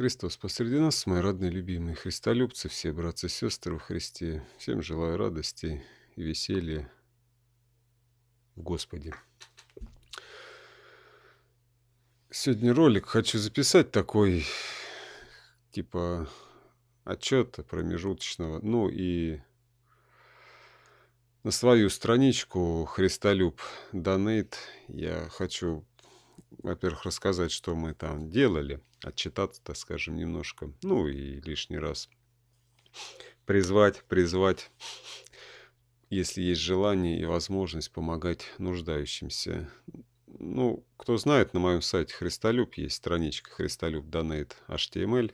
Христос посреди нас, мои родные, любимые христолюбцы, все братцы и сестры во Христе. Всем желаю радости и веселья в Господе. Сегодня ролик хочу записать такой, типа, отчета промежуточного. Ну и на свою страничку Христолюб Донейт я хочу, во-первых, рассказать, что мы там делали, отчитаться, так скажем, немножко. Ну и лишний раз призвать, призвать, если есть желание и возможность помогать нуждающимся. Ну, кто знает, на моем сайте Христолюб есть страничка Христолюб Донейт HTML.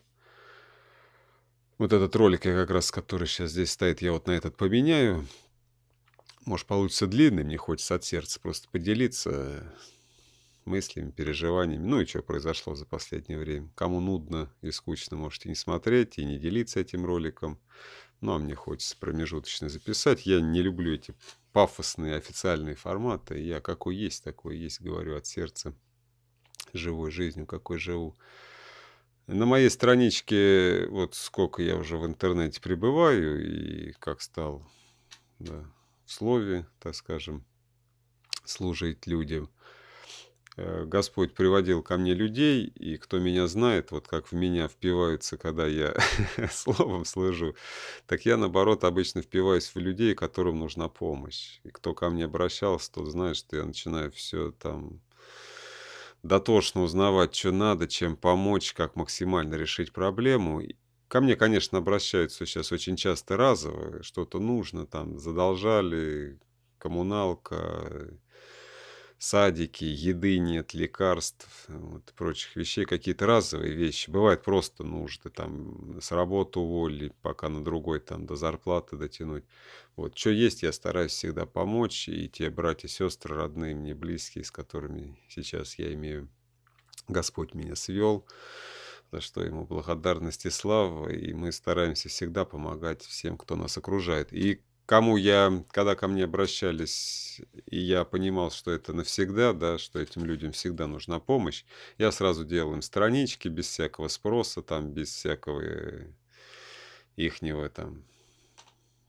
Вот этот ролик, я как раз, который сейчас здесь стоит, я вот на этот поменяю. Может, получится длинный, мне хочется от сердца просто поделиться мыслями, переживаниями, ну и что произошло за последнее время. Кому нудно и скучно, можете не смотреть и не делиться этим роликом. Ну, а мне хочется промежуточно записать. Я не люблю эти пафосные официальные форматы. Я какой есть, такой есть, говорю от сердца, живой жизнью, какой живу. На моей страничке, вот сколько я уже в интернете пребываю и как стал да, в слове, так скажем, служить людям. Э, Господь приводил ко мне людей, и кто меня знает, вот как в меня впиваются, когда я словом служу, так я, наоборот, обычно впиваюсь в людей, которым нужна помощь. И кто ко мне обращался, тот знает, что я начинаю все там дотошно узнавать, что надо, чем помочь, как максимально решить проблему. Ко мне, конечно, обращаются сейчас очень часто разово, что-то нужно, там, задолжали, коммуналка, садики, еды нет, лекарств, вот, прочих вещей, какие-то разовые вещи. Бывает просто нужды, там, с работы уволили, пока на другой, там, до зарплаты дотянуть. Вот, что есть, я стараюсь всегда помочь, и те братья, сестры, родные мне, близкие, с которыми сейчас я имею, Господь меня свел, за что ему благодарность и слава, и мы стараемся всегда помогать всем, кто нас окружает. И кому я, когда ко мне обращались, и я понимал, что это навсегда, да, что этим людям всегда нужна помощь, я сразу делал им странички без всякого спроса, там, без всякого э, ихнего там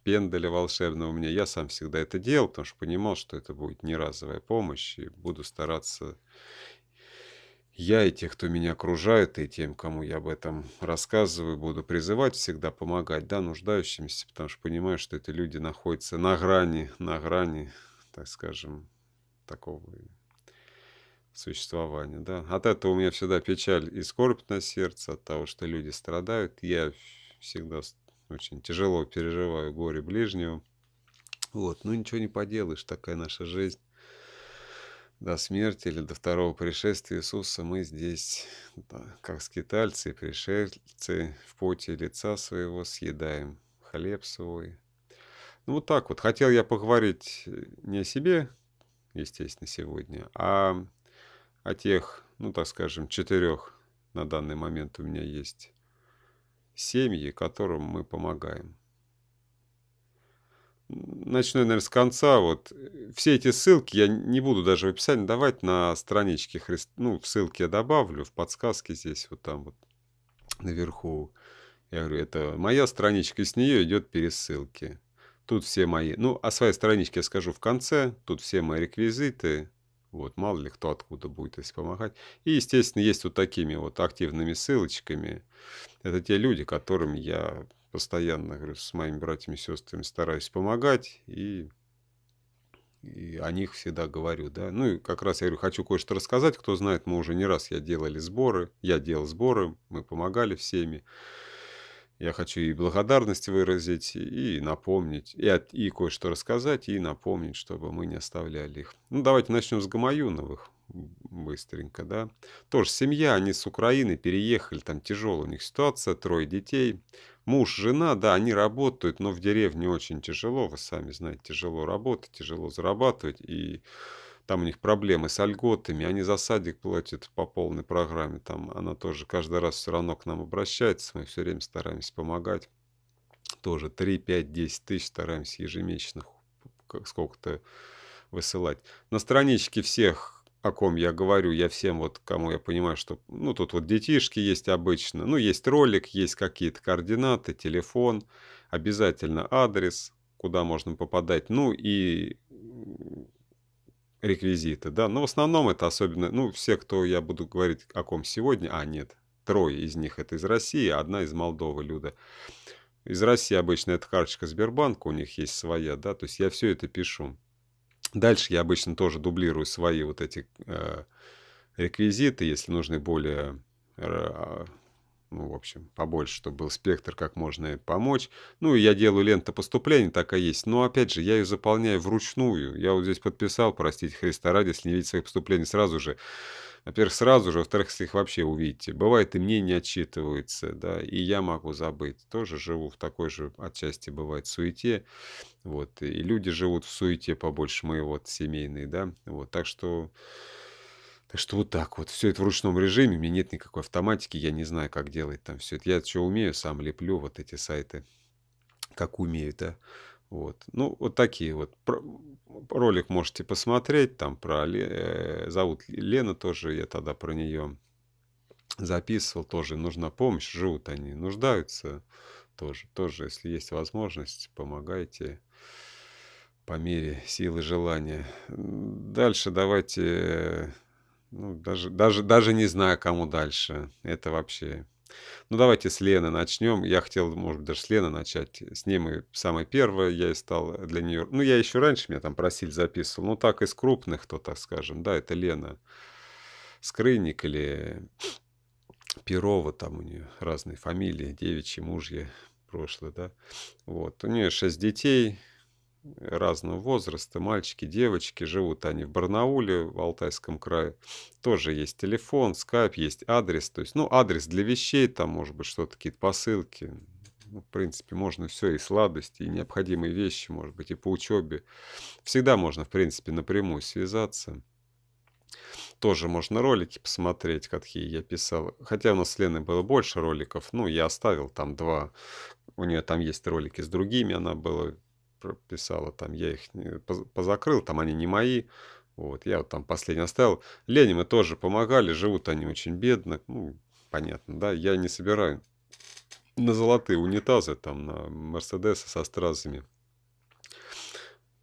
пендаля волшебного мне. Я сам всегда это делал, потому что понимал, что это будет не разовая помощь, и буду стараться я и те, кто меня окружает, и тем, кому я об этом рассказываю, буду призывать всегда помогать, да, нуждающимся, потому что понимаю, что эти люди находятся на грани, на грани, так скажем, такого существования, да. От этого у меня всегда печаль и скорбь на сердце, от того, что люди страдают. Я всегда очень тяжело переживаю горе ближнего. Вот, ну ничего не поделаешь, такая наша жизнь до смерти или до второго пришествия Иисуса мы здесь, да, как скитальцы и пришельцы, в поте лица своего съедаем хлеб свой. Ну вот так вот. Хотел я поговорить э, не о себе, естественно, сегодня, а о тех, ну так скажем, четырех на данный момент у меня есть семьи, которым мы помогаем начну, наверное, с конца. Вот э, все эти ссылки я не буду даже в описании давать на страничке Христ... Ну, в ссылке я добавлю, в подсказке здесь, вот там вот наверху. Я говорю, это моя страничка, с нее идет пересылки. Тут все мои... Ну, о своей страничке я скажу в конце. Тут все мои реквизиты. Вот, мало ли кто откуда будет, если помогать. И, естественно, есть вот такими вот активными ссылочками. Это те люди, которым я постоянно говорю, с моими братьями и сестрами стараюсь помогать, и, и о них всегда говорю, да. Ну и как раз я говорю, хочу кое-что рассказать, кто знает, мы уже не раз я делали сборы, я делал сборы, мы помогали всеми. Я хочу и благодарность выразить, и напомнить, и, от, и кое-что рассказать, и напомнить, чтобы мы не оставляли их. Ну, давайте начнем с Гамаюновых быстренько, да. Тоже семья, они с Украины переехали, там тяжелая у них ситуация, трое детей. Муж, жена, да, они работают, но в деревне очень тяжело, вы сами знаете, тяжело работать, тяжело зарабатывать, и там у них проблемы с льготами, они за садик платят по полной программе, там она тоже каждый раз все равно к нам обращается, мы все время стараемся помогать, тоже 3, 5, 10 тысяч стараемся ежемесячно сколько-то высылать. На страничке всех о ком я говорю, я всем вот, кому я понимаю, что, ну, тут вот детишки есть обычно, ну, есть ролик, есть какие-то координаты, телефон, обязательно адрес, куда можно попадать, ну, и реквизиты, да, но в основном это особенно, ну, все, кто я буду говорить о ком сегодня, а, нет, трое из них это из России, а одна из Молдовы, Люда. Из России обычно это карточка Сбербанка, у них есть своя, да, то есть я все это пишу. Дальше я обычно тоже дублирую свои вот эти э, реквизиты, если нужны более э, ну, в общем, побольше, чтобы был спектр, как можно помочь. Ну, и я делаю ленту поступлений, такая есть. Но, опять же, я ее заполняю вручную. Я вот здесь подписал, простите, Христа ради, если не видите своих поступлений сразу же. Во-первых, сразу же, во-вторых, если их вообще увидите. Бывает, и мне не отчитывается, да, и я могу забыть. Тоже живу в такой же, отчасти бывает, суете. Вот, и люди живут в суете побольше моего, вот, семейной, да. Вот, так что... Так что вот так вот. Все это в ручном режиме, у меня нет никакой автоматики, я не знаю, как делать там все это. Я что умею, сам леплю вот эти сайты, как умею, да. Вот. Ну, вот такие вот. Ролик можете посмотреть, там про... Э, зовут Лена тоже, я тогда про нее записывал, тоже нужна помощь, живут они, нуждаются тоже. Тоже, если есть возможность, помогайте по мере силы желания. Дальше давайте ну, даже, даже, даже не знаю, кому дальше. Это вообще... Ну, давайте с Лены начнем. Я хотел, может быть, даже с Лены начать. С ней мы самое первое, я и стал для нее... Ну, я еще раньше меня там просили, записывал. Ну, так из крупных, то так скажем. Да, это Лена Скрынник или Перова, там у нее разные фамилии, девичьи, мужья, прошлое, да. Вот. У нее шесть детей, разного возраста, мальчики, девочки, живут они в Барнауле, в Алтайском крае. Тоже есть телефон, скайп, есть адрес. То есть, ну, адрес для вещей, там, может быть, что-то, какие-то посылки. Ну, в принципе, можно все, и сладости, и необходимые вещи, может быть, и по учебе. Всегда можно, в принципе, напрямую связаться. Тоже можно ролики посмотреть, какие я писал. Хотя у нас с Леной было больше роликов. Ну, я оставил там два. У нее там есть ролики с другими. Она была прописала там, я их позакрыл, там они не мои. Вот, я вот там последний оставил. Лене мы тоже помогали, живут они очень бедно. Ну, понятно, да, я не собираю на золотые унитазы, там, на Мерседесы со стразами.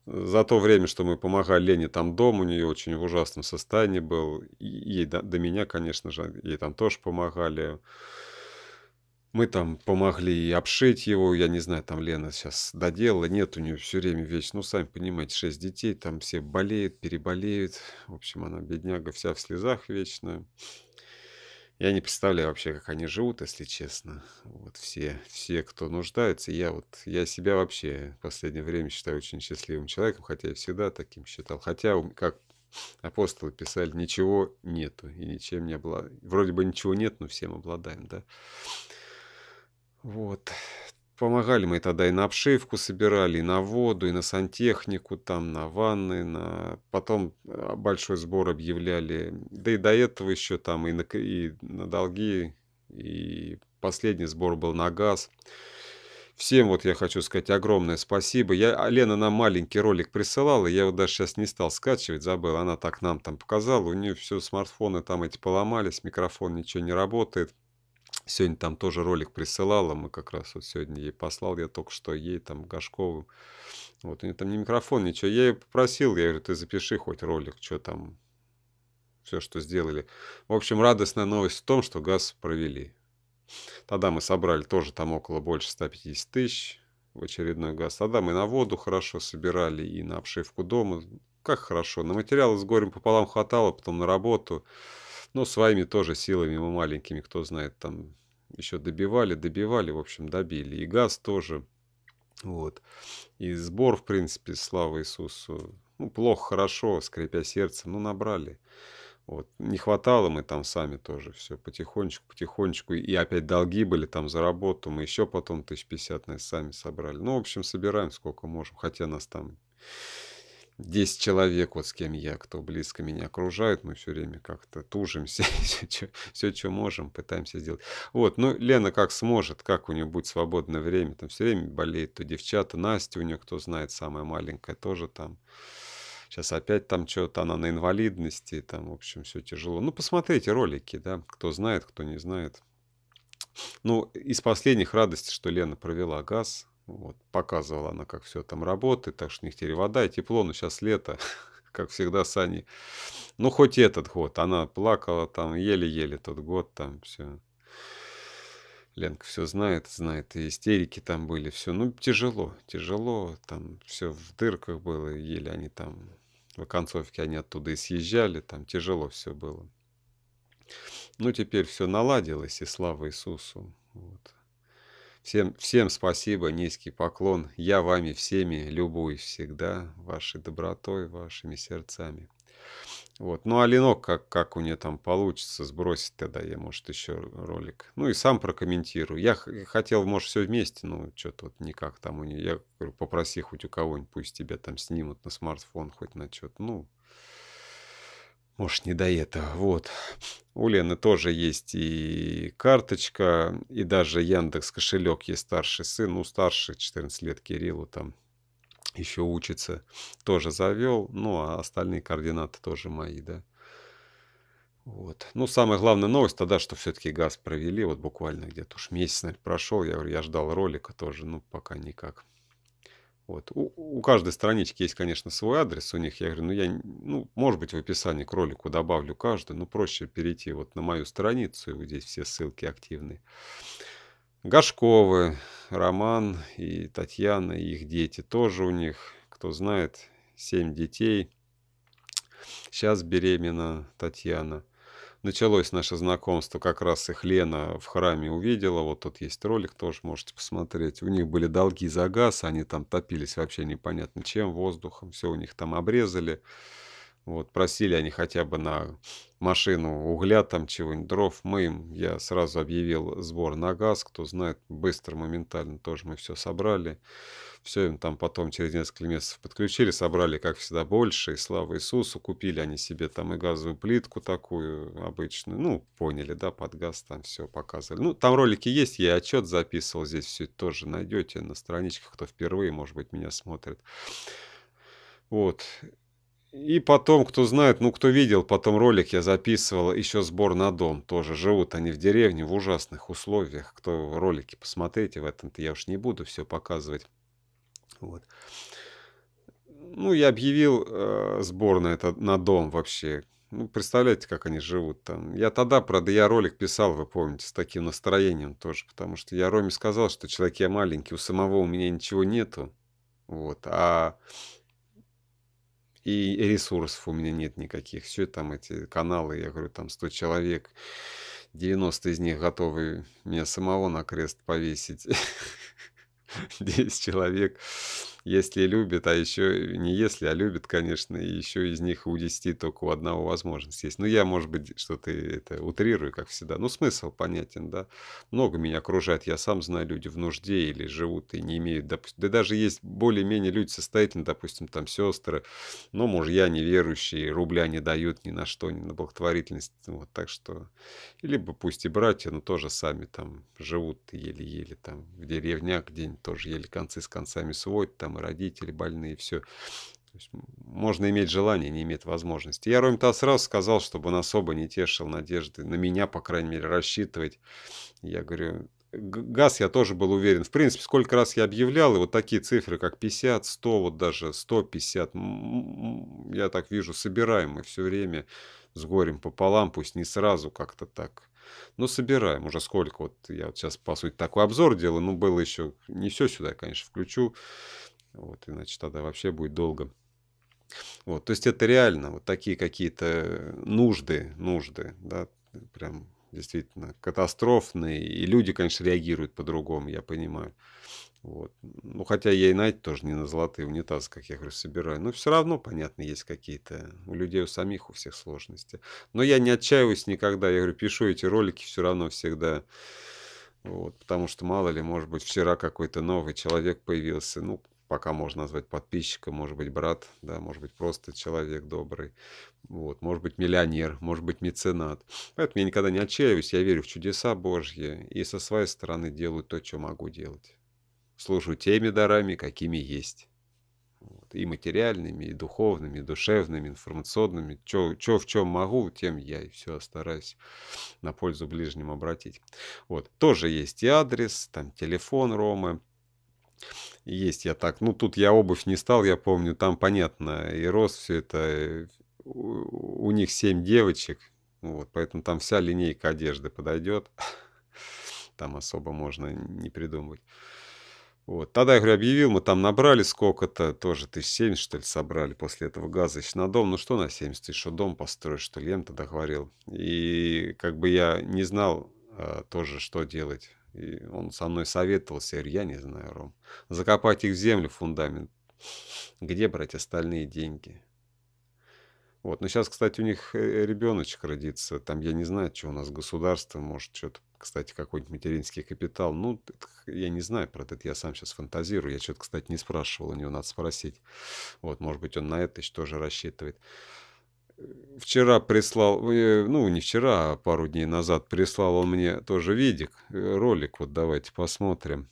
За то время, что мы помогали Лене, там дом у нее очень в ужасном состоянии был. Ей до, до меня, конечно же, ей там тоже помогали. Мы там помогли и обшить его, я не знаю, там Лена сейчас доделала, нет у нее все время вечно, ну, сами понимаете, шесть детей, там все болеют, переболеют. В общем, она, бедняга, вся в слезах вечно. Я не представляю вообще, как они живут, если честно. Вот все, все, кто нуждается. Я вот, я себя вообще в последнее время считаю очень счастливым человеком, хотя я всегда таким считал. Хотя, как апостолы писали, ничего нету и ничем не обладаем. Вроде бы ничего нет, но всем обладаем, да. Вот. Помогали мы тогда и на обшивку собирали, и на воду, и на сантехнику, там, на ванны, на... потом а, большой сбор объявляли. Да и до этого еще там и на, и на долги, и последний сбор был на газ. Всем вот я хочу сказать огромное спасибо. Я, а, Лена нам маленький ролик присылала, я его даже сейчас не стал скачивать, забыл. Она так нам там показала, у нее все смартфоны там эти поломались, микрофон ничего не работает. Сегодня там тоже ролик присылала, мы как раз вот сегодня ей послал, я только что ей там Гашковым. Вот у нее там не микрофон, ничего. Я ее попросил, я говорю, ты запиши хоть ролик, что там, все, что сделали. В общем, радостная новость в том, что газ провели. Тогда мы собрали тоже там около больше 150 тысяч в очередной газ. Тогда мы на воду хорошо собирали и на обшивку дома. Как хорошо. На материалы с горем пополам хватало, потом на работу. Ну, своими тоже силами мы маленькими, кто знает, там еще добивали, добивали, в общем, добили. И газ тоже. Вот. И сбор, в принципе, слава Иисусу. Ну, плохо, хорошо, скрипя сердцем, ну, набрали. Вот. Не хватало, мы там сами тоже все потихонечку, потихонечку. И опять долги были там за работу. Мы еще потом 1050, наверное, сами собрали. Ну, в общем, собираем сколько можем. Хотя нас там 10 человек, вот с кем я, кто близко меня окружает, мы все время как-то тужимся, все, что можем, пытаемся сделать. Вот, ну, Лена как сможет, как у нее будет свободное время, там все время болеет то девчата, Настя у нее, кто знает, самая маленькая, тоже там Сейчас опять там что-то она на инвалидности, там, в общем, все тяжело. Ну, посмотрите ролики, да, кто знает, кто не знает. Ну, из последних радостей, что Лена провела газ, вот, показывала она, как все там работает, так что у них теперь вода и тепло, но сейчас лето, как всегда, Сани. Ну, хоть этот год, она плакала там еле-еле тот год, там все. Ленка все знает, знает, и истерики там были, все. Ну, тяжело, тяжело, там все в дырках было, еле они там, в оконцовке они оттуда и съезжали, там тяжело все было. Ну, теперь все наладилось, и слава Иисусу. Вот. Всем, всем спасибо, низкий поклон. Я вами всеми любуюсь всегда, вашей добротой, вашими сердцами. Вот. Ну, а Ленок, как, как у нее там получится, сбросить тогда я, может, еще ролик. Ну, и сам прокомментирую. Я хотел, может, все вместе, но что-то вот никак там у нее. Я говорю, попроси хоть у кого-нибудь, пусть тебя там снимут на смартфон, хоть на что-то. Ну, может, не до этого. Вот. У Лены тоже есть и карточка, и даже Яндекс кошелек есть старший сын. Ну, старший, 14 лет Кириллу там еще учится, тоже завел, ну, а остальные координаты тоже мои, да. Вот. Ну, самая главная новость тогда, что все-таки газ провели, вот буквально где-то уж месяц, наверное, прошел, я я ждал ролика тоже, ну, пока никак. Вот. У, у каждой странички есть, конечно, свой адрес у них. Я говорю, ну, я, ну, может быть, в описании к ролику добавлю каждый, но проще перейти вот на мою страницу, и вот здесь все ссылки активные. Гашковы, Роман и Татьяна, и их дети тоже у них, кто знает, семь детей. Сейчас беременна Татьяна. Началось наше знакомство, как раз их Лена в храме увидела. Вот тут есть ролик, тоже можете посмотреть. У них были долги за газ, они там топились вообще непонятно чем, воздухом. Все у них там обрезали. Вот, просили они хотя бы на машину угля, там чего-нибудь, дров. Мы им, я сразу объявил сбор на газ, кто знает, быстро, моментально тоже мы все собрали. Все им там потом через несколько месяцев подключили, собрали, как всегда, больше. И слава Иисусу, купили они себе там и газовую плитку такую обычную. Ну, поняли, да, под газ там все показывали. Ну, там ролики есть, я отчет записывал, здесь все это тоже найдете на страничках, кто впервые, может быть, меня смотрит. Вот. И потом, кто знает, ну, кто видел, потом ролик я записывал, еще сбор на дом тоже. Живут они в деревне в ужасных условиях. Кто ролики посмотрите в этом-то, я уж не буду все показывать. Вот. Ну, я объявил э, сбор на, это, на дом вообще. Ну, представляете, как они живут там. Я тогда, правда, я ролик писал, вы помните, с таким настроением тоже, потому что я Роме сказал, что человек я маленький, у самого у меня ничего нету. Вот, а и ресурсов у меня нет никаких. Все там эти каналы, я говорю, там 100 человек, 90 из них готовы меня самого на крест повесить. 10 человек если любит, а еще не если, а любит, конечно, и еще из них у 10 только у одного возможность есть. Ну, я, может быть, что-то это утрирую, как всегда. Ну, смысл понятен, да. Много меня окружает, я сам знаю, люди в нужде или живут и не имеют, допустим, да даже есть более-менее люди состоятельные, допустим, там сестры, но мужья неверующие, рубля не дают ни на что, ни на благотворительность. Вот, так что, либо пусть и братья, но тоже сами там живут еле-еле там в деревнях где-нибудь тоже еле концы с концами сводят, там и родители больные, все. То есть можно иметь желание, не иметь возможности. Я Роме-то сразу сказал, чтобы он особо не тешил надежды, на меня, по крайней мере, рассчитывать. Я говорю, газ я тоже был уверен. В принципе, сколько раз я объявлял, и вот такие цифры, как 50, 100, вот даже 150, я так вижу, собираем мы все время с горем пополам, пусть не сразу как-то так. Но собираем уже сколько. Вот я вот сейчас, по сути, такой обзор делаю. Ну, было еще... Не все сюда, конечно, включу. Вот, иначе тогда вообще будет долго. Вот, то есть это реально вот такие какие-то нужды, нужды, да, прям действительно катастрофные. И люди, конечно, реагируют по-другому, я понимаю. Вот. Ну, хотя я и на тоже не на золотые унитазы, как я говорю, собираю. Но все равно, понятно, есть какие-то у людей, у самих, у всех сложности. Но я не отчаиваюсь никогда. Я говорю, пишу эти ролики все равно всегда. Вот, потому что, мало ли, может быть, вчера какой-то новый человек появился. Ну, пока можно назвать подписчиком, может быть, брат, да, может быть, просто человек добрый, вот, может быть, миллионер, может быть, меценат. Поэтому я никогда не отчаиваюсь, я верю в чудеса Божьи и со своей стороны делаю то, что могу делать. Служу теми дарами, какими есть. Вот. и материальными, и духовными, и душевными, информационными. Чё, чё в чем могу, тем я и все стараюсь на пользу ближним обратить. Вот, тоже есть и адрес, там телефон Ромы, есть я так. Ну, тут я обувь не стал, я помню, там понятно, и рост, все это. Э, у, них семь девочек, вот, поэтому там вся линейка одежды подойдет. Там особо можно не придумывать. Вот. Тогда, я говорю, объявил, мы там набрали сколько-то, тоже тысяч семьдесят, что ли, собрали после этого газа еще на дом. Ну что на 70 тысяч, что дом построить, что ли, я им тогда говорил. И как бы я не знал а, тоже, что делать. И он со мной советовался, я не знаю, Ром. Закопать их в землю, фундамент. Где брать остальные деньги? Вот, но сейчас, кстати, у них э, ребеночек родится. Там, я не знаю, что у нас государство, может, что-то кстати, какой-нибудь материнский капитал. Ну, я не знаю про это, я сам сейчас фантазирую. Я что-то, кстати, не спрашивал, у него надо спросить. Вот, может быть, он на это еще тоже рассчитывает. Вчера прислал, э, ну, не вчера, а пару дней назад прислал он мне тоже видик, э, ролик, вот давайте посмотрим.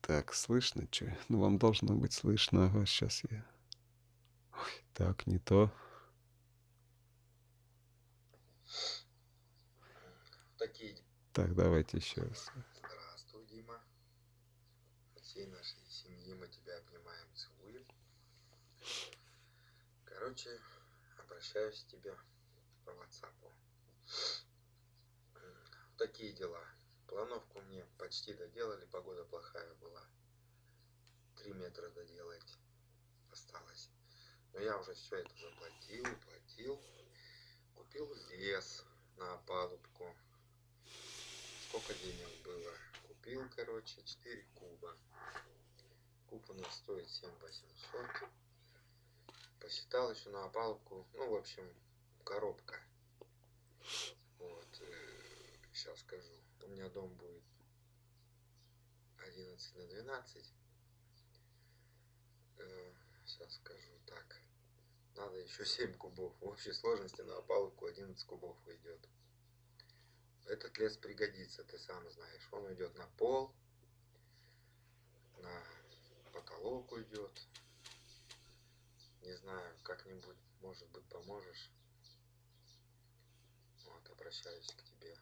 Так, слышно что? Ну, вам должно быть слышно. Ага, сейчас я... Ой, так, не то. такие... Так, давайте еще раз. Здравствуй, Дима. От всей нашей семьи мы тебя обнимаем, целуем. Короче, обращаюсь к тебе по WhatsApp. Такие дела. Плановку мне почти доделали, погода плохая была. Три метра доделать осталось. Но я уже все это заплатил, платил. Купил лес на опалубку сколько денег было. Купил, короче, 4 куба. Куб у нас стоит 7 800. Посчитал еще на опалубку. Ну, в общем, коробка. Вот. Сейчас э, скажу. У меня дом будет 11 на 12. Сейчас э, скажу так. Надо еще 7 кубов. В общей сложности на опалубку 11 кубов уйдет этот лес пригодится, ты сам знаешь. Он уйдет на пол, на потолок уйдет. Не знаю, как-нибудь, может быть, поможешь. Вот, обращаюсь к тебе.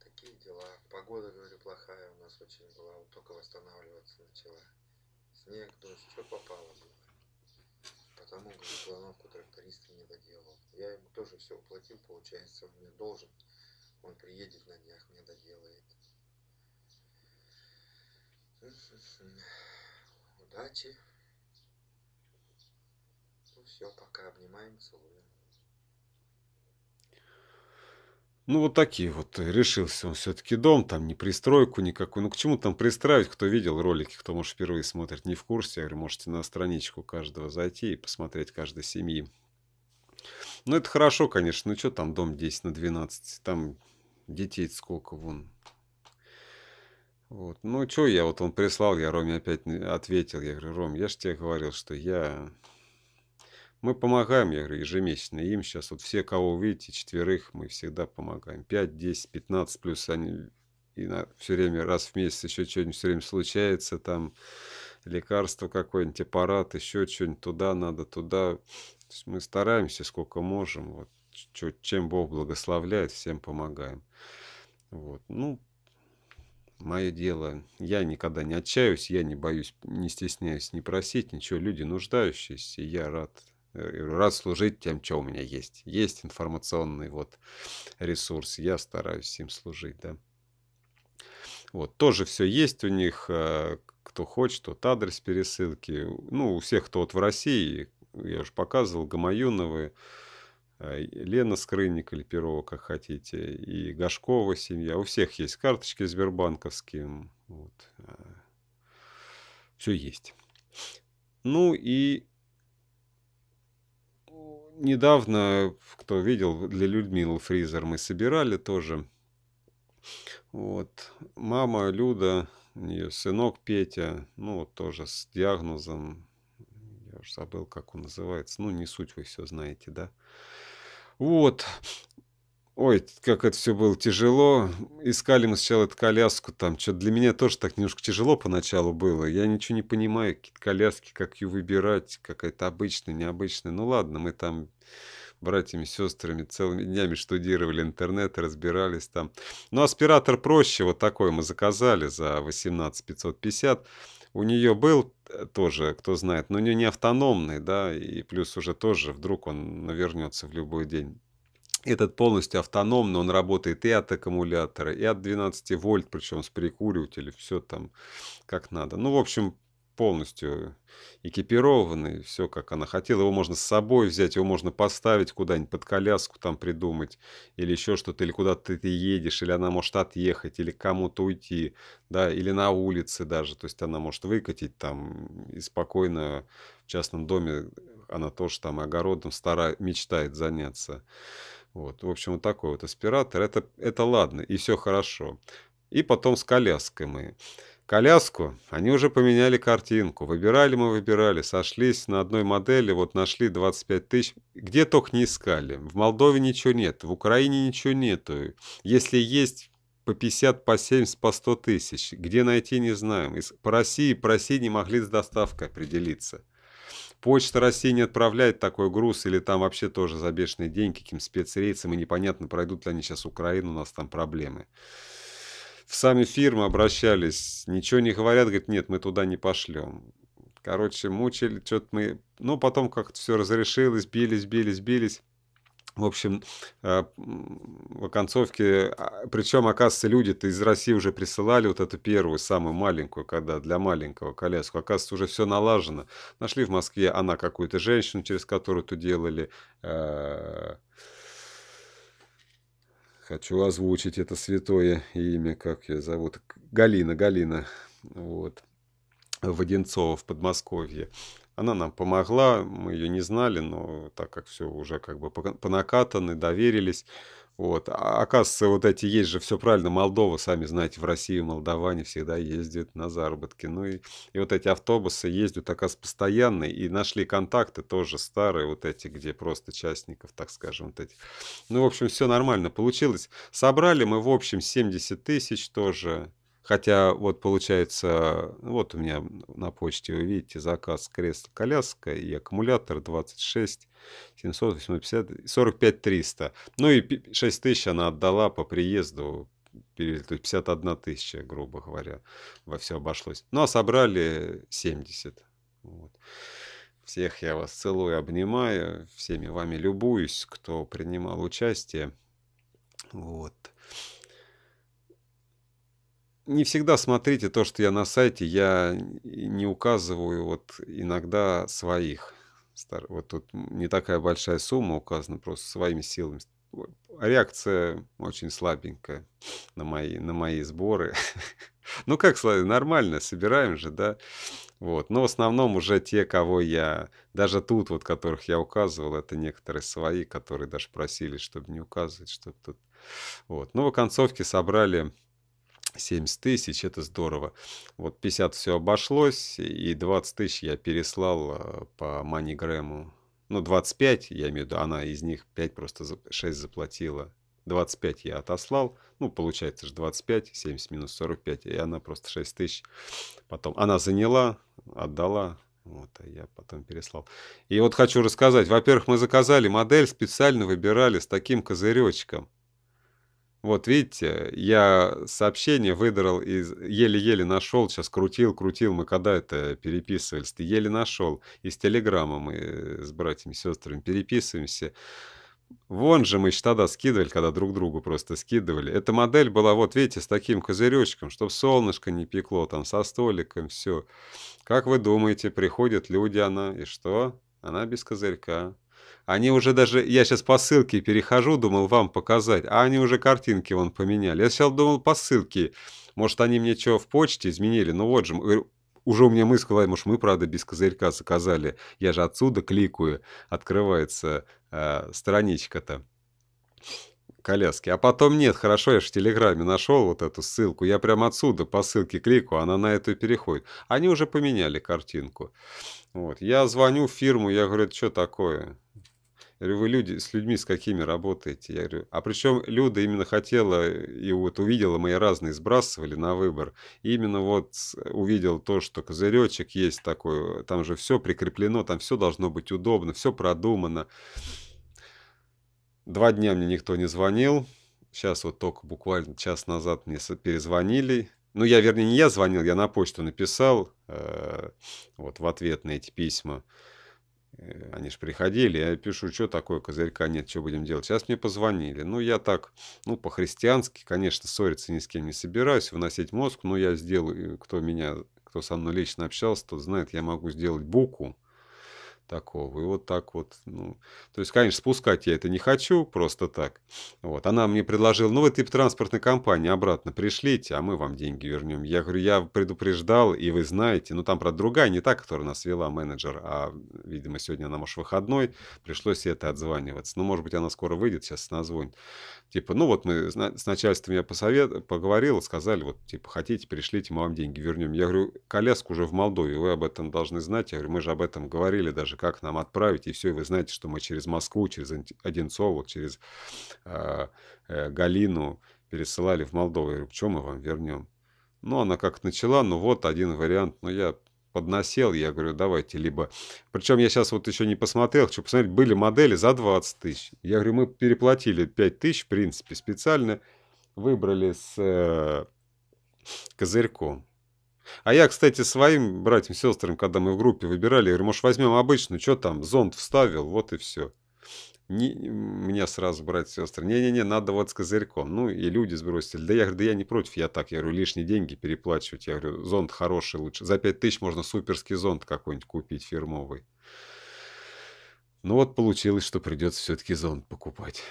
Такие дела. Погода, говорю, плохая у нас очень была. Вот только восстанавливаться начала. Снег, дождь, что попало было потому говорю, плановку тракториста не доделал. Я ему тоже все уплатил, получается, он мне должен. Он приедет на днях, мне доделает. Удачи. Все, пока обнимаем, целуем. Ну, вот такие вот. Э, решился он все-таки дом, там не пристройку никакую. Ну, к чему там пристраивать? Кто видел ролики, кто, может, впервые смотрит, не в курсе. Я говорю, можете на страничку каждого зайти и посмотреть каждой семьи. Ну, это хорошо, конечно. Ну, что там дом 10 на 12? Там детей сколько, вон. Вот. Ну, что я, вот он прислал, я Роме опять ответил. Я говорю, Ром, я же тебе говорил, что я мы помогаем, я говорю, ежемесячно им. Сейчас вот все, кого увидите, четверых, мы всегда помогаем. 5, 10, 15, плюс они и на, все время, раз в месяц еще что-нибудь все время случается, там лекарство какое-нибудь, аппарат, еще что-нибудь туда надо, туда. мы стараемся, сколько можем. Вот, чем Бог благословляет, всем помогаем. Вот, ну, мое дело. Я никогда не отчаюсь, я не боюсь, не стесняюсь не просить ничего. Люди нуждающиеся, я рад рад служить тем, что у меня есть. Есть информационный вот ресурс, я стараюсь им служить, да. Вот, тоже все есть у них, э, кто хочет, тот адрес пересылки. Ну, у всех, кто вот в России, я уже показывал, Гамаюновы, э, Лена Скрынник или Перова, как хотите, и Гашкова семья. У всех есть карточки сбербанковские. Вот. Все есть. Ну и недавно, кто видел, для Людмилы Фризер мы собирали тоже. Вот. Мама Люда, ее сынок Петя, ну вот тоже с диагнозом, я уже забыл, как он называется, ну не суть, вы все знаете, да. Вот. Ой, как это все было тяжело. Искали мы сначала эту коляску там. что для меня тоже так немножко тяжело поначалу было. Я ничего не понимаю, какие-то коляски, как ее выбирать, какая-то обычная, необычная. Ну ладно, мы там братьями, сестрами целыми днями штудировали интернет, разбирались там. Но аспиратор проще, вот такой мы заказали за 18 550. У нее был э, тоже, кто знает, но у нее не автономный, да, и плюс уже тоже вдруг он навернется в любой день. Этот полностью автономный, он работает и от аккумулятора, и от 12 вольт, причем с прикуривателем, все там как надо. Ну, в общем, полностью экипированный, все как она хотела. Его можно с собой взять, его можно поставить куда-нибудь под коляску там придумать, или еще что-то, или куда-то ты едешь, или она может отъехать, или кому-то уйти, да, или на улице даже. То есть она может выкатить там и спокойно в частном доме она тоже там огородом стара... мечтает заняться. Вот, в общем, вот такой вот аспиратор. Это, это ладно, и все хорошо. И потом с коляской мы. Коляску, они уже поменяли картинку. Выбирали мы, выбирали. Сошлись на одной модели, вот нашли 25 тысяч. Где только не искали. В Молдове ничего нет, в Украине ничего нету. Если есть по 50, по 70, по 100 тысяч. Где найти, не знаем. По России, по России не могли с доставкой определиться. Почта России не отправляет такой груз, или там вообще тоже за бешеные деньги, каким спецрейсом, и непонятно, пройдут ли они сейчас Украину, у нас там проблемы. В сами фирмы обращались, ничего не говорят, говорят, нет, мы туда не пошлем. Короче, мучили, что-то мы... Ну, потом как-то все разрешилось, бились, бились, бились. В общем, э, в оконцовке, а, причем, оказывается, люди-то из России уже присылали вот эту первую, самую маленькую, когда для маленького коляску. Оказывается, уже все налажено. Нашли в Москве она какую-то женщину, через которую то делали. Э, хочу озвучить это святое имя, как ее зовут. Галина, Галина. Вот. Воденцова в Подмосковье. Она нам помогла, мы ее не знали, но так как все уже как бы понакатаны, доверились. Вот. А оказывается, вот эти есть же все правильно, Молдова, сами знаете, в Россию молдаване всегда ездят на заработки. Ну и, и вот эти автобусы ездят, оказывается, постоянно, и нашли контакты тоже старые, вот эти, где просто частников, так скажем, вот эти. Ну, в общем, все нормально получилось. Собрали мы, в общем, 70 тысяч тоже. Хотя вот получается, вот у меня на почте, вы видите, заказ кресло-коляска и аккумулятор 26 700, 850, 45 300. Ну и 6 тысяч она отдала по приезду, то есть 51 тысяча, грубо говоря, во все обошлось. Ну а собрали 70. Вот. Всех я вас целую, обнимаю, всеми вами любуюсь, кто принимал участие. Вот не всегда смотрите то, что я на сайте, я не указываю вот иногда своих. Вот тут не такая большая сумма указана, просто своими силами. Реакция очень слабенькая на мои, на мои сборы. Ну как слабенькая, нормально, собираем же, да. Вот. Но в основном уже те, кого я, даже тут вот, которых я указывал, это некоторые свои, которые даже просили, чтобы не указывать, чтобы тут... Вот. Ну, в оконцовке собрали 70 тысяч, это здорово. Вот 50 все обошлось, и 20 тысяч я переслал э, по MoneyGram. Ну, 25, я имею в виду, она из них 5 просто, 6 заплатила. 25 я отослал, ну, получается же 25, 70 минус 45, и она просто 6 тысяч. Потом она заняла, отдала, вот, а я потом переслал. И вот хочу рассказать. Во-первых, мы заказали модель, специально выбирали с таким козыречком. Вот видите, я сообщение выдрал из... Еле-еле нашел, сейчас крутил, крутил, мы когда это переписывались, ты еле нашел. Из Телеграма мы с братьями, сестрами переписываемся. Вон же мы тогда скидывали, когда друг другу просто скидывали. Эта модель была, вот видите, с таким козыречком, чтобы солнышко не пекло, там, со столиком, все. Как вы думаете, приходят люди, она, и что? Она без козырька. Они уже даже, я сейчас по ссылке перехожу, думал вам показать, а они уже картинки вон поменяли. Я сначала думал по ссылке, может они мне что в почте изменили, ну вот же, уже у меня мысль была, может мы правда без козырька заказали, я же отсюда кликаю, открывается э, страничка-то коляски. А потом нет, хорошо, я же в Телеграме нашел вот эту ссылку. Я прям отсюда по ссылке клику, она на эту переходит. Они уже поменяли картинку. Вот. Я звоню в фирму, я говорю, что такое? Я говорю, вы люди, с людьми с какими работаете? Я говорю, а причем Люда именно хотела и вот увидела, мои разные сбрасывали на выбор. И именно вот увидел то, что козыречек есть такой, там же все прикреплено, там все должно быть удобно, все продумано. Два дня мне никто не звонил. Сейчас вот только буквально час назад мне перезвонили. Ну, я, вернее, не я звонил, я на почту написал э, вот в ответ на эти письма. Э, они же приходили, я пишу, что такое, козырька нет, что будем делать. Сейчас мне позвонили. Ну, я так, ну, по-христиански, конечно, ссориться ни с кем не собираюсь, выносить мозг, но я сделаю, кто меня, кто со мной лично общался, тот знает, я могу сделать букву, такого. И вот так вот, ну, то есть, конечно, спускать я это не хочу просто так. Вот, она мне предложила, ну, вы тип транспортной компании обратно пришлите, а мы вам деньги вернем. Я говорю, я предупреждал, и вы знаете, ну, там, правда, другая, не та, которая нас вела, менеджер, а, видимо, сегодня она, может, выходной, пришлось это отзваниваться. Ну, может быть, она скоро выйдет, сейчас назвонит. Типа, ну, вот мы с начальством я посовет, поговорил, сказали, вот, типа, хотите, пришлите, мы вам деньги вернем. Я говорю, коляску уже в Молдове, вы об этом должны знать. Я говорю, мы же об этом говорили даже как нам отправить, и все, и вы знаете, что мы через Москву, через Одинцово, через э, э, Галину пересылали в Молдову. Я говорю, что мы вам вернем? Ну, она как начала, ну вот один вариант, но я подносил, я говорю, давайте, либо... Причем я сейчас вот еще не посмотрел, хочу посмотреть, были модели за 20 тысяч. Я говорю, мы переплатили 5 тысяч, в принципе, специально выбрали с э, козырьком. А я, кстати, своим братьям, сестрам, когда мы в группе выбирали, я говорю, может, возьмем обычную, что там, зонт вставил, вот и все. Не, мне сразу братья сестры, не-не-не, надо вот с козырьком. Ну, и люди сбросили. Да я говорю, да я не против, я так, я говорю, лишние деньги переплачивать. Я говорю, зонт хороший лучше. За 5 тысяч можно суперский зонт какой-нибудь купить фирмовый. Ну вот получилось, что придется все-таки зонт покупать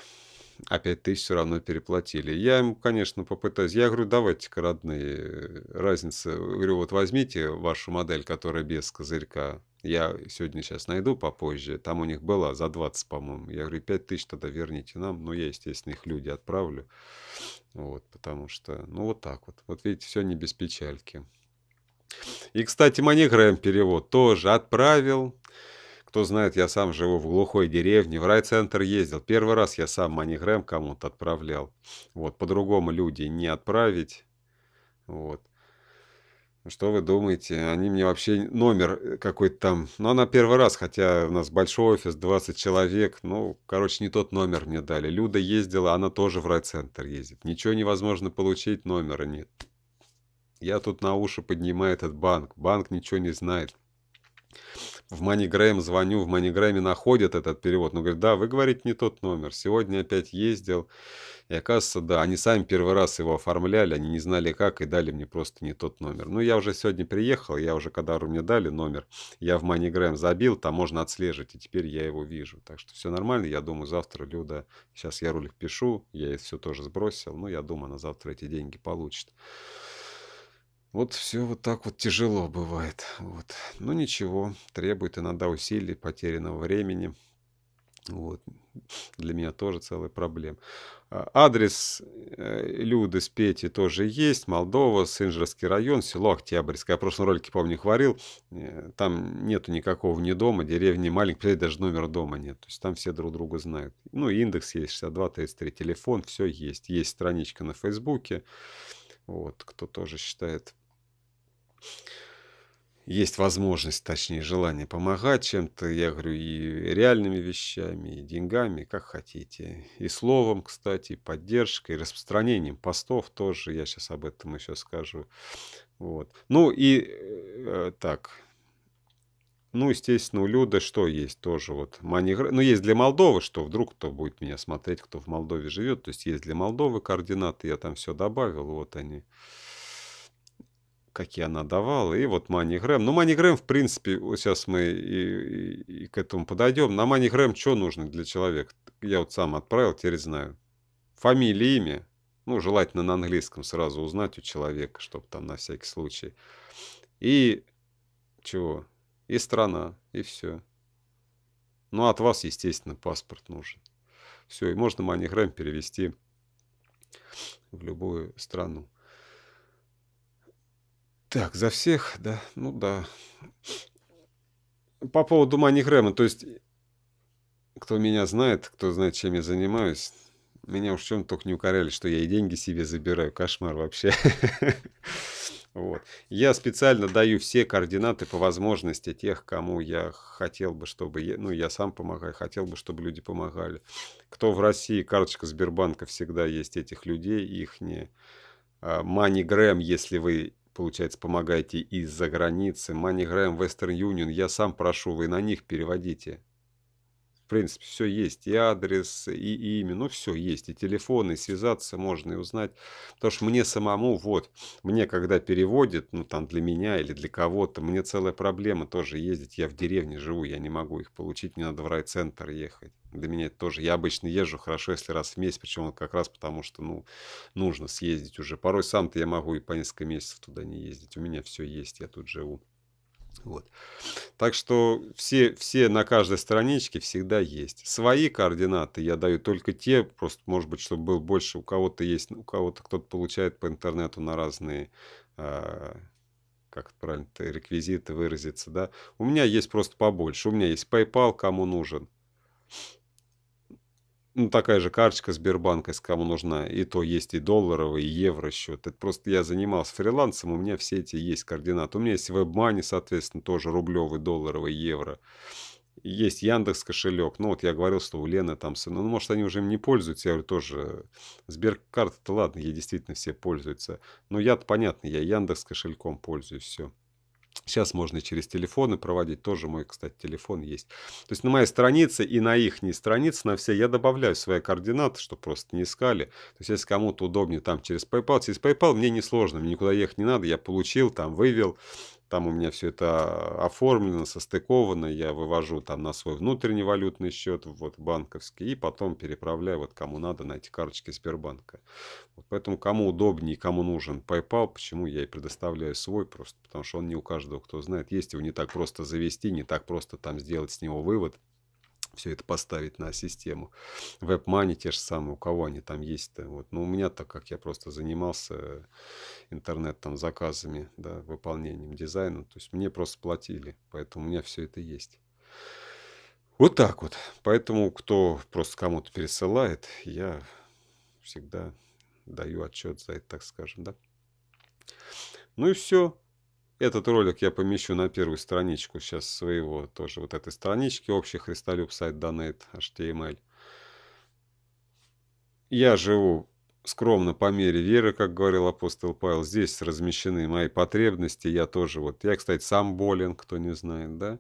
5 тысяч все равно переплатили. Я им, конечно, попытаюсь. Я говорю, давайте-ка, родные, разница. Говорю, вот возьмите вашу модель, которая без козырька. Я сегодня сейчас найду попозже. Там у них была за 20, по-моему. Я говорю, 5 тысяч тогда верните нам. Ну, я, естественно, их люди отправлю. Вот, потому что, ну, вот так вот. Вот видите, все не без печальки. И, кстати, манигрэм перевод тоже отправил. Кто знает, я сам живу в глухой деревне, в райцентр ездил. Первый раз я сам манигрэм кому-то отправлял. Вот, по-другому люди не отправить. Вот. Что вы думаете? Они мне вообще номер э, какой-то там... Ну, она первый раз, хотя у нас большой офис, 20 человек. Ну, короче, не тот номер мне дали. Люда ездила, она тоже в райцентр ездит. Ничего невозможно получить, номера нет. Я тут на уши поднимаю этот банк. Банк ничего не знает в MoneyGram звоню, в MoneyGram находят этот перевод. Ну, говорит, да, вы говорите не тот номер. Сегодня опять ездил. И оказывается, да, они сами первый раз его оформляли, они не знали как и дали мне просто не тот номер. Ну, я уже сегодня приехал, я уже, когда мне дали номер, я в MoneyGram забил, там можно отслеживать, и теперь я его вижу. Так что все нормально, я думаю, завтра Люда, сейчас я ролик пишу, я это все тоже сбросил, но я думаю, она завтра эти деньги получит. Вот все вот так вот тяжело бывает. Вот. Но ничего, требует иногда усилий, потерянного времени. Вот. Для меня тоже целая проблема. А, адрес э, Люды с Пети тоже есть. Молдова, Сынжерский район, село Октябрьское. Я в прошлом ролике, помню, говорил. Э, там нету никакого ни дома, деревни маленькой, даже номера дома нет. То есть там все друг друга знают. Ну, индекс есть 6233, телефон, все есть. Есть страничка на Фейсбуке. Вот, кто тоже считает есть возможность, точнее желание помогать чем-то, я говорю, и реальными вещами, и деньгами, как хотите. И словом, кстати, и поддержкой, и распространением постов тоже, я сейчас об этом еще скажу. Вот. Ну и э, так, ну, естественно, у Люды что есть тоже вот манигра... Ну, есть для Молдовы, что вдруг кто будет меня смотреть, кто в Молдове живет. То есть есть для Молдовы координаты, я там все добавил, вот они какие она давала. И вот MoneyGram. Ну, MoneyGram, в принципе, вот сейчас мы и, и, и к этому подойдем. На MoneyGram что нужно для человека? Я вот сам отправил, теперь знаю. Фамилия, имя. Ну, желательно на английском сразу узнать у человека, чтобы там на всякий случай. И чего? И страна, и все. Ну, от вас, естественно, паспорт нужен. Все, и можно MoneyGram перевести в любую страну. Так, за всех, да, ну да. По поводу MoneyGram, то есть кто меня знает, кто знает, чем я занимаюсь, меня уж чем только не укоряли, что я и деньги себе забираю. Кошмар вообще. Вот. Я специально даю все координаты по возможности тех, кому я хотел бы, чтобы... Я, ну, я сам помогаю, хотел бы, чтобы люди помогали. Кто в России, карточка Сбербанка всегда есть этих людей, их не... MoneyGram, если вы получается, помогаете из-за границы. MoneyGram, Western Union, я сам прошу, вы на них переводите принципе, все есть. И адрес, и имя, ну, все есть. И телефон, и связаться можно, и узнать. Потому что мне самому, вот, мне когда переводят, ну, там, для меня или для кого-то, мне целая проблема тоже ездить. Я в деревне живу, я не могу их получить, мне надо в райцентр ехать. Для меня это тоже. Я обычно езжу хорошо, если раз в месяц, причем как раз потому, что, ну, нужно съездить уже. Порой сам-то я могу и по несколько месяцев туда не ездить. У меня все есть, я тут живу. Вот. Так что все, все на каждой страничке всегда есть. Свои координаты я даю только те, просто может быть, чтобы был больше, у кого-то есть, у кого-то кто-то получает по интернету на разные, э, как правильно, реквизиты выразиться, да. У меня есть просто побольше. У меня есть PayPal, кому нужен ну, такая же карточка Сбербанка, если кому нужна. И то есть и долларовый, и евро счет. Это просто я занимался фрилансом, у меня все эти есть координаты. У меня есть WebMoney, соответственно, тоже рублевый, долларовый, евро. Есть Яндекс кошелек. Ну, вот я говорил, что у Лены там... Ну, может, они уже им не пользуются. Я говорю, тоже... Сберкарта-то ладно, ей действительно все пользуются. Но я-то, понятно, я Яндекс кошельком пользуюсь, все. Сейчас можно через телефоны проводить. Тоже мой, кстати, телефон есть. То есть на моей странице и на их странице, на все, я добавляю свои координаты, чтобы просто не искали. То есть если кому-то удобнее там через PayPal. Через PayPal мне не сложно, мне никуда ехать не надо. Я получил, там вывел. Там у меня все это оформлено, состыковано. Я вывожу там на свой внутренний валютный счет, вот банковский, и потом переправляю вот кому надо на эти карточки Сбербанка. Вот поэтому кому удобнее, кому нужен PayPal, почему я и предоставляю свой просто, потому что он не у каждого, кто знает. Есть его не так просто завести, не так просто там сделать с него вывод все это поставить на систему. WebMoney те же самые, у кого они там есть-то. Вот. Но у меня, так как я просто занимался интернет там заказами, да, выполнением дизайна, то есть мне просто платили, поэтому у меня все это есть. Вот так вот. Поэтому, кто просто кому-то пересылает, я всегда даю отчет за это, так скажем, да. Ну и все. Этот ролик я помещу на первую страничку сейчас своего тоже вот этой странички общий Христолюб сайт Donate HTML. Я живу скромно по мере веры, как говорил апостол Павел. Здесь размещены мои потребности. Я тоже вот, я, кстати, сам болен, кто не знает, да.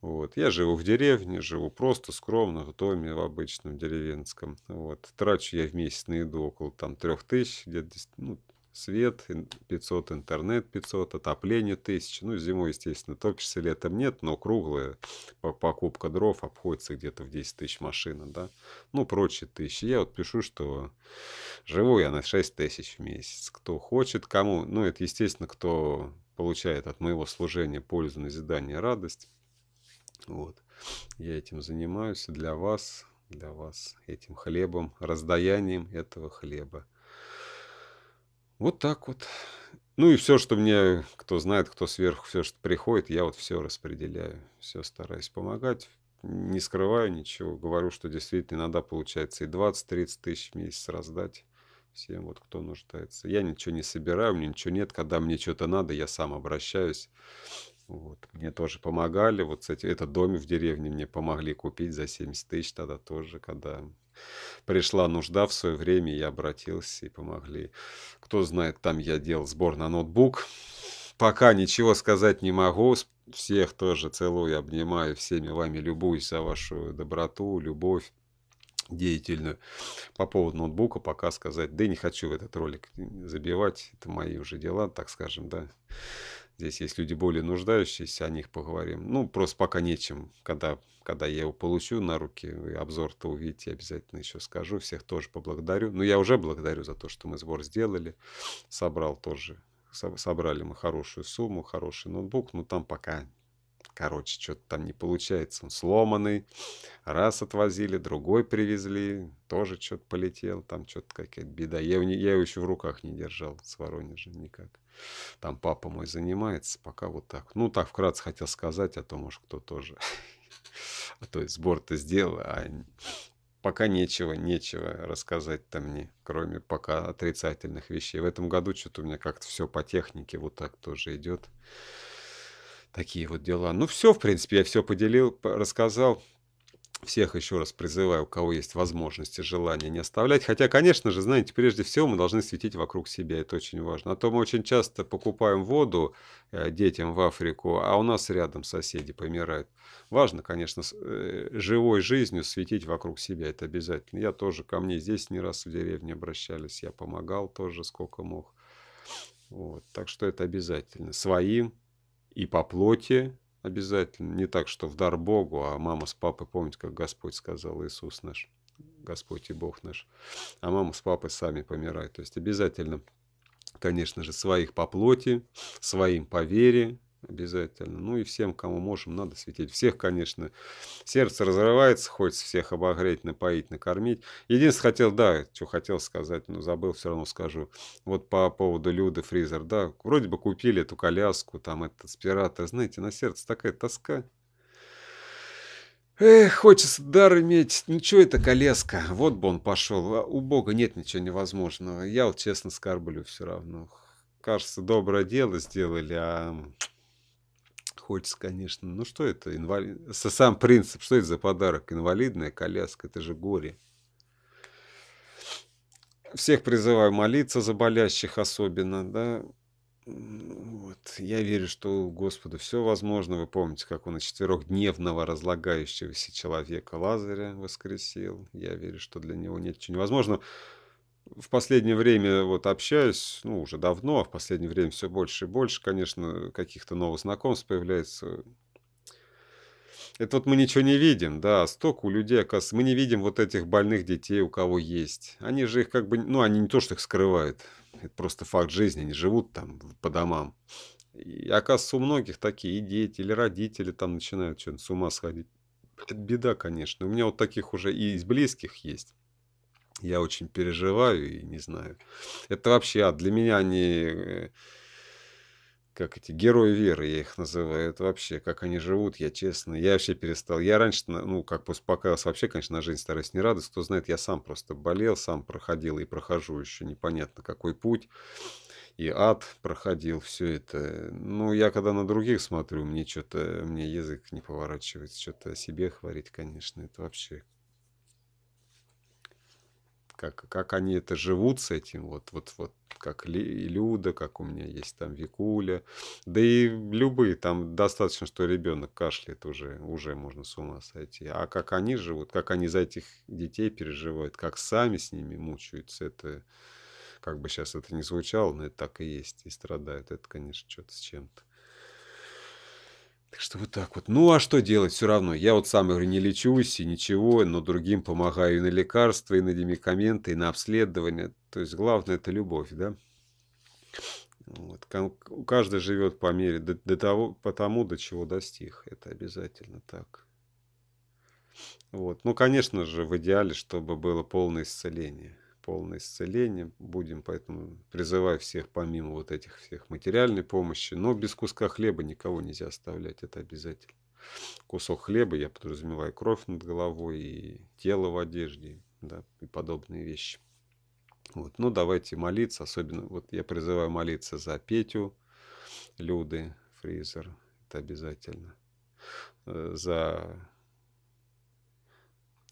Вот. Я живу в деревне, живу просто скромно в доме в обычном деревенском. Вот. Трачу я в месяц на еду около там трех тысяч, где-то ну, свет 500, интернет 500, отопление 1000. Ну, зимой, естественно, топишься, летом нет, но круглая покупка дров обходится где-то в 10 тысяч машина, да. Ну, прочие тысячи. Я вот пишу, что живу я на 6 тысяч в месяц. Кто хочет, кому, ну, это, естественно, кто получает от моего служения пользу, назидание, радость. Вот. Я этим занимаюсь для вас, для вас этим хлебом, раздаянием этого хлеба. Вот так вот. Ну и все, что мне, кто знает, кто сверху, все, что приходит, я вот все распределяю. Все стараюсь помогать. Не скрываю ничего. Говорю, что действительно иногда получается и 20-30 тысяч в месяц раздать всем, вот кто нуждается. Я ничего не собираю, мне ничего нет. Когда мне что-то надо, я сам обращаюсь. Вот. Мне тоже помогали. Вот, кстати, этот домик в деревне мне помогли купить за 70 тысяч тогда тоже, когда пришла нужда в свое время, я обратился и помогли. Кто знает, там я делал сбор на ноутбук. Пока ничего сказать не могу. Всех тоже целую, обнимаю, всеми вами любуюсь за вашу доброту, любовь деятельную. По поводу ноутбука пока сказать, да и не хочу в этот ролик забивать, это мои уже дела, так скажем, да. Здесь есть люди более нуждающиеся, о них поговорим. Ну, просто пока нечем. Когда, когда я его получу на руки, обзор-то увидите, обязательно еще скажу. Всех тоже поблагодарю. Но я уже благодарю за то, что мы сбор сделали. Собрал тоже. Собрали мы хорошую сумму, хороший ноутбук. Но там пока Короче, что-то там не получается. Он сломанный. Раз отвозили, другой привезли. Тоже что-то полетел. Там что-то какая-то беда. Я, его я его еще в руках не держал с Воронежа никак. Там папа мой занимается. Пока вот так. Ну, так вкратце хотел сказать, а то, может, кто тоже А то есть сбор-то сделал, а пока нечего, нечего рассказать-то мне, кроме пока отрицательных вещей. В этом году что-то у меня как-то все по технике вот так тоже идет. Такие вот дела. Ну все, в принципе, я все поделил, рассказал всех еще раз призываю, у кого есть возможность и желание, не оставлять. Хотя, конечно же, знаете, прежде всего мы должны светить вокруг себя, это очень важно. А то мы очень часто покупаем воду э, детям в Африку, а у нас рядом соседи помирают. Важно, конечно, э, живой жизнью светить вокруг себя, это обязательно. Я тоже, ко мне здесь не раз в деревне обращались, я помогал тоже сколько мог. Вот, так что это обязательно. Своим и по плоти, Обязательно. Не так, что в дар Богу, а мама с папой, помните, как Господь сказал, Иисус наш, Господь и Бог наш. А мама с папой сами помирают. То есть обязательно, конечно же, своих по плоти, своим по вере, Обязательно. Ну и всем, кому можем, надо светить. Всех, конечно, сердце разрывается, хочется всех обогреть, напоить, накормить. Единственное, хотел, да, что хотел сказать, но забыл, все равно скажу. Вот по поводу Люды Фризер, да, вроде бы купили эту коляску, там этот аспиратор, знаете, на сердце такая тоска. Эх, хочется дар иметь. Ну, что это колеска? Вот бы он пошел. А у Бога нет ничего невозможного. Я вот честно скарблю все равно. Кажется, доброе дело сделали, а хочется, конечно. Ну что это, инвалид... сам принцип, что это за подарок? Инвалидная коляска, это же горе. Всех призываю молиться за болящих особенно, да. Вот. Я верю, что у Господа все возможно. Вы помните, как он четырехдневного разлагающегося человека Лазаря воскресил. Я верю, что для него нет ничего невозможного в последнее время вот общаюсь, ну, уже давно, а в последнее время все больше и больше, конечно, каких-то новых знакомств появляется. Это вот мы ничего не видим, да, столько у людей, оказывается, мы не видим вот этих больных детей, у кого есть. Они же их как бы, ну, они не то, что их скрывают, это просто факт жизни, они живут там по домам. И оказывается, у многих такие и дети, или родители там начинают что-то с ума сходить. Это беда, конечно. У меня вот таких уже и из близких есть. Я очень переживаю и не знаю. Это вообще ад. Для меня они, э, как эти герои веры, я их называю. Это вообще, как они живут, я честно. Я вообще перестал. Я раньше, ну, как успокаивался, вообще, конечно, на жизнь стараюсь не радоваться. Кто знает, я сам просто болел, сам проходил и прохожу еще непонятно какой путь. И ад проходил, все это. Ну, я когда на других смотрю, мне что-то, мне язык не поворачивается, что-то о себе говорить, конечно, это вообще как, как они это живут с этим, вот, вот, вот, как Люда, как у меня есть там Викуля, да и любые, там достаточно, что ребенок кашляет уже, уже можно с ума сойти. А как они живут, как они за этих детей переживают, как сами с ними мучаются, это, как бы сейчас это не звучало, но это так и есть, и страдают, это, конечно, что-то с чем-то. Так что вот так вот. Ну, а что делать все равно? Я вот сам, говорю, не лечусь и ничего, но другим помогаю и на лекарства, и на медикаменты, и на обследование. То есть главное это любовь, да? Вот. Каждый живет по мере, до, до того, по тому, до чего достиг. Это обязательно так. Вот. Ну, конечно же, в идеале, чтобы было полное исцеление полное исцеление. Будем поэтому призываю всех, помимо вот этих всех материальной помощи, но без куска хлеба никого нельзя оставлять, это обязательно. Кусок хлеба, я подразумеваю кровь над головой и тело в одежде, да, и подобные вещи. Вот. Ну, давайте молиться, особенно, вот я призываю молиться за Петю, Люды, Фризер, это обязательно. Э, за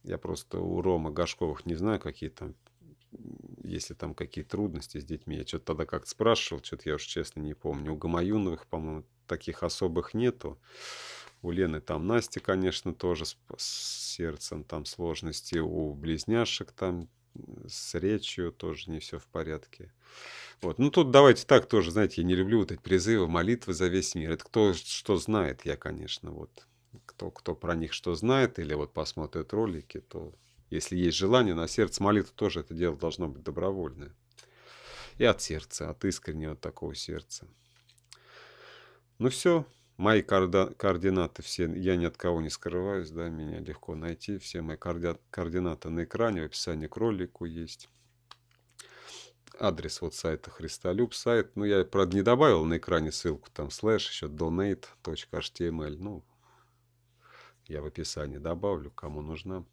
я просто у Рома Гашковых не знаю, какие там если там какие трудности с детьми. Я что-то тогда как-то спрашивал, что-то я уж честно не помню. У Гамаюновых, по-моему, таких особых нету. У Лены там Настя, конечно, тоже с, с сердцем там сложности. У близняшек там с речью тоже не все в порядке. Вот. Ну, тут давайте так тоже, знаете, я не люблю вот эти призывы, молитвы за весь мир. Это кто что знает, я, конечно, вот. Кто, кто про них что знает или вот посмотрит ролики, то если есть желание, на сердце молитва тоже это дело должно быть добровольное. И от сердца, от искреннего такого сердца. Ну все, мои координаты все, я ни от кого не скрываюсь, да, меня легко найти. Все мои координаты на экране, в описании к ролику есть. Адрес вот сайта Христолюб, сайт, ну я, правда, не добавил на экране ссылку, там, слэш, еще donate.html, ну, Я в описании добавлю, кому нужна.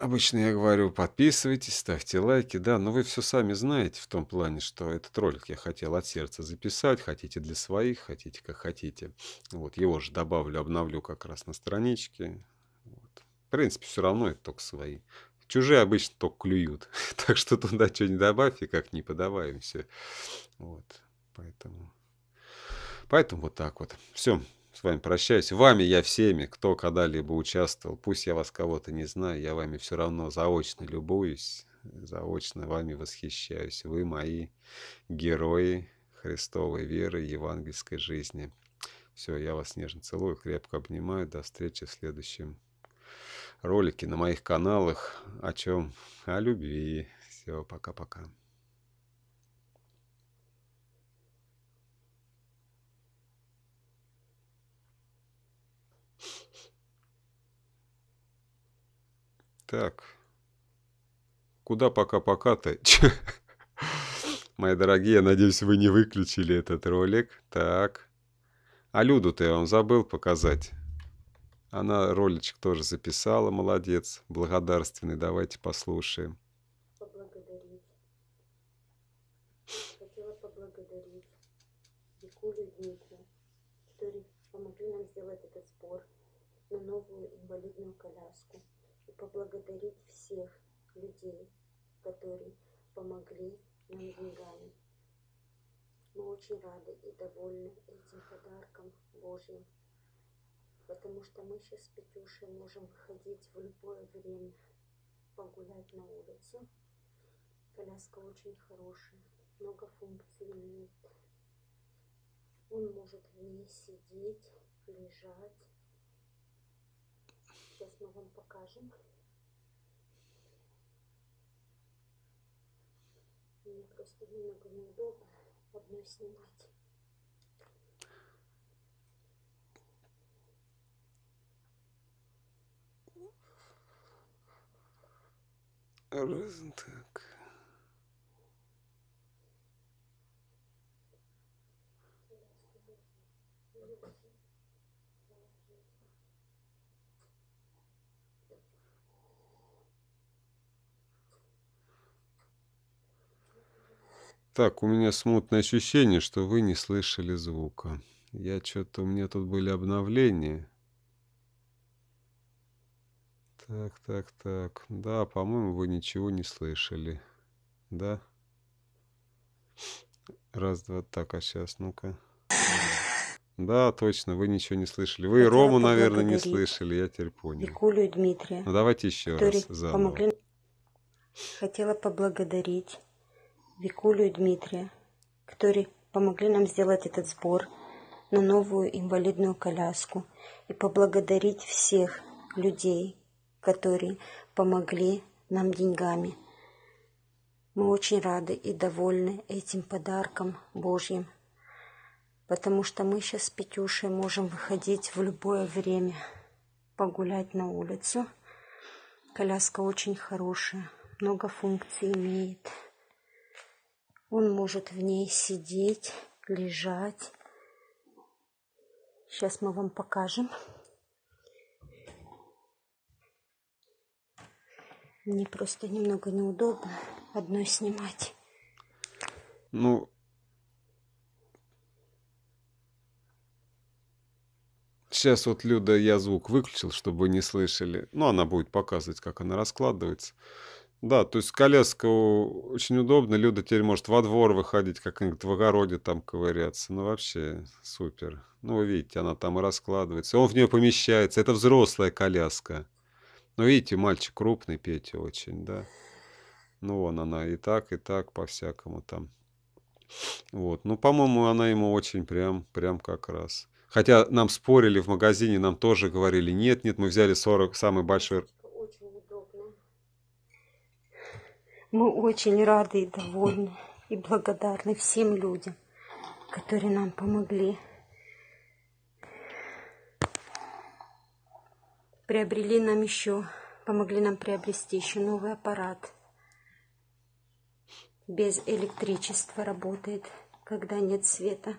Обычно я говорю, подписывайтесь, ставьте лайки, да, но вы все сами знаете в том плане, что этот ролик я хотел от сердца записать, хотите для своих, хотите как хотите. Вот, его же добавлю, обновлю как раз на страничке. Вот. В принципе, все равно это только свои. Чужие обычно только клюют, так что туда что-нибудь добавь и как не все. Вот, поэтому... Поэтому вот так вот. Все, с вами прощаюсь. Вами я всеми, кто когда-либо участвовал. Пусть я вас кого-то не знаю, я вами все равно заочно любуюсь, заочно вами восхищаюсь. Вы мои герои Христовой веры, евангельской жизни. Все, я вас нежно целую, крепко обнимаю. До встречи в следующем ролике на моих каналах. О чем? О любви. Все, пока-пока. Так. Куда пока-пока-то? Мои дорогие, я надеюсь, вы не выключили этот ролик. Так. А Люду-то я вам забыл показать. Она роличек тоже записала, молодец, благодарственный. Давайте послушаем. Сделать этот сбор на новую инвалидную коляску поблагодарить всех людей, которые помогли нам деньгами. Мы очень рады и довольны этим подарком Божьим, потому что мы сейчас с Петюшей можем ходить в любое время, погулять на улицу. Коляска очень хорошая, много функций имеет. Он может в ней сидеть, лежать. Сейчас мы вам покажем. Мне просто немного неудобно одной снимать. Раз, так. Так, у меня смутное ощущение, что вы не слышали звука. Я что-то... У меня тут были обновления. Так, так, так. Да, по-моему, вы ничего не слышали. Да? Раз, два, так, а сейчас, ну-ка. Да, точно, вы ничего не слышали. Вы и Хотела Рому, наверное, не слышали, я теперь понял. Викулю и Дмитрия, Ну, давайте еще раз заново. помогли. Хотела поблагодарить Викулю и Дмитрия, которые помогли нам сделать этот сбор на новую инвалидную коляску и поблагодарить всех людей, которые помогли нам деньгами. Мы очень рады и довольны этим подарком Божьим, потому что мы сейчас с Петюшей можем выходить в любое время погулять на улицу. Коляска очень хорошая, много функций имеет. Он может в ней сидеть, лежать. Сейчас мы вам покажем. Мне просто немного неудобно одной снимать. Ну, сейчас вот Люда, я звук выключил, чтобы не слышали. Ну, она будет показывать, как она раскладывается. Да, то есть коляска очень удобна. Люда теперь может во двор выходить, как-нибудь в огороде там ковыряться. Ну, вообще супер. Ну, вы видите, она там и раскладывается. Он в нее помещается. Это взрослая коляска. Ну, видите, мальчик крупный, Петя очень, да. Ну, вон она и так, и так, по-всякому там. Вот. Ну, по-моему, она ему очень прям, прям как раз. Хотя нам спорили в магазине, нам тоже говорили, нет, нет, мы взяли 40, самый большой. Очень удобно. Мы очень рады и довольны и благодарны всем людям, которые нам помогли. Приобрели нам еще, помогли нам приобрести еще новый аппарат. Без электричества работает когда нет света.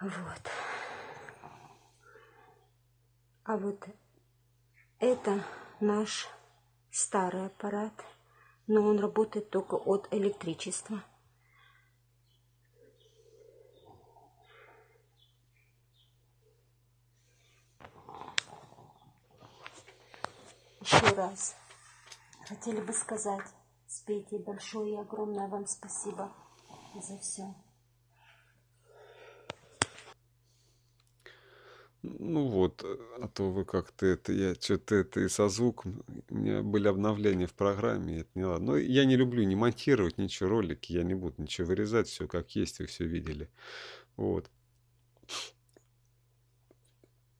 Вот. А вот это наш старый аппарат, но он работает только от электричества. Еще раз хотели бы сказать, спейте большое и огромное вам спасибо за все. Ну вот, а то вы как-то это, я что-то это и со звуком, у меня были обновления в программе, это не ладно. Но я не люблю не монтировать ничего, ролики, я не буду ничего вырезать, все как есть, вы все видели. Вот.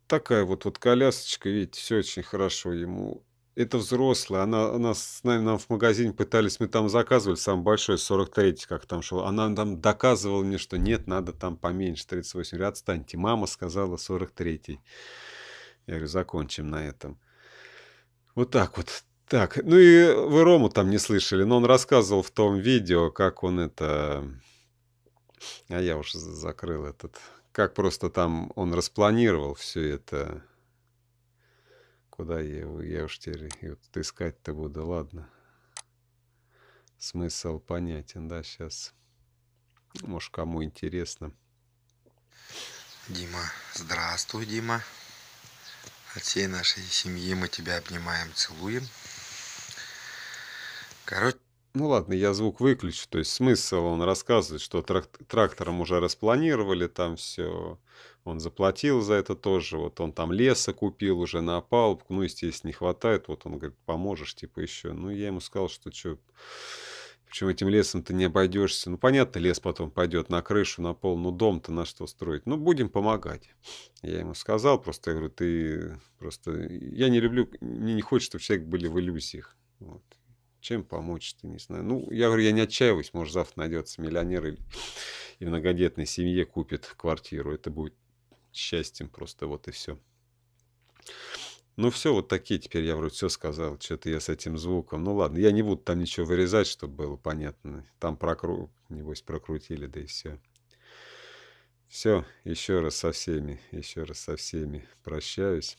Такая вот, вот колясочка, видите, все очень хорошо ему. Это взрослая, она, она с нами нам в магазине пытались, мы там заказывали, самый большой, 43 как там шел. Она там доказывала мне, что нет, надо там поменьше, 38. Я говорю, отстаньте, мама сказала 43. Я говорю, закончим на этом. Вот так вот. Так, ну и вы Рому там не слышали, но он рассказывал в том видео, как он это... А я уже закрыл этот... Как просто там он распланировал все это Куда я? Я уж теперь и вот искать-то буду. Ладно. Смысл понятен, да, сейчас. Может, кому интересно. Дима, здравствуй, Дима. От всей нашей семьи мы тебя обнимаем, целуем. Короче, ну ладно, я звук выключу. То есть смысл он рассказывает, что трактором уже распланировали там все. Он заплатил за это тоже. Вот он там леса купил уже на опалубку. Ну, естественно, не хватает. Вот он говорит, поможешь, типа, еще. Ну, я ему сказал, что что... Причем этим лесом ты не обойдешься. Ну, понятно, лес потом пойдет на крышу, на пол. Ну, дом-то на что строить? Ну, будем помогать. Я ему сказал, просто я говорю, ты просто... Я не люблю, мне не хочется, чтобы человек были в иллюзиях. Вот. Чем помочь, ты не знаю. Ну, я говорю, я не отчаиваюсь, может, завтра найдется миллионер или и многодетной семье купит квартиру. Это будет счастьем просто, вот и все. Ну все, вот такие теперь я вроде все сказал. Что-то я с этим звуком. Ну ладно, я не буду там ничего вырезать, чтобы было понятно. Там прокру... небось прокрутили, да и все. Все, еще раз со всеми, еще раз со всеми прощаюсь.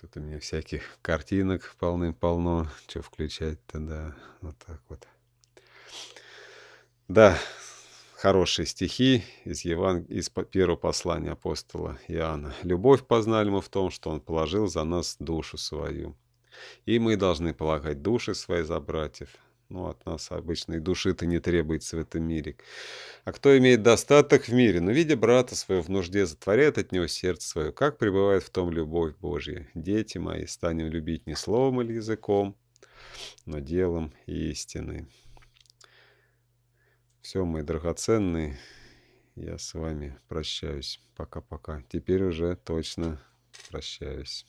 Тут у меня всяких картинок полным-полно. Что включать-то, да. Вот так вот. Да, хорошие стихи из, Еван... из первого послания апостола Иоанна. «Любовь познали мы в том, что Он положил за нас душу свою. И мы должны полагать души свои за братьев, ну, от нас обычной души-то не требуется в этом мире. А кто имеет достаток в мире, но, видя брата своего в нужде, затворяет от него сердце свое, как пребывает в том любовь Божья. Дети мои, станем любить не словом или языком, но делом и истиной. Все, мои драгоценные, я с вами прощаюсь. Пока-пока. Теперь уже точно прощаюсь.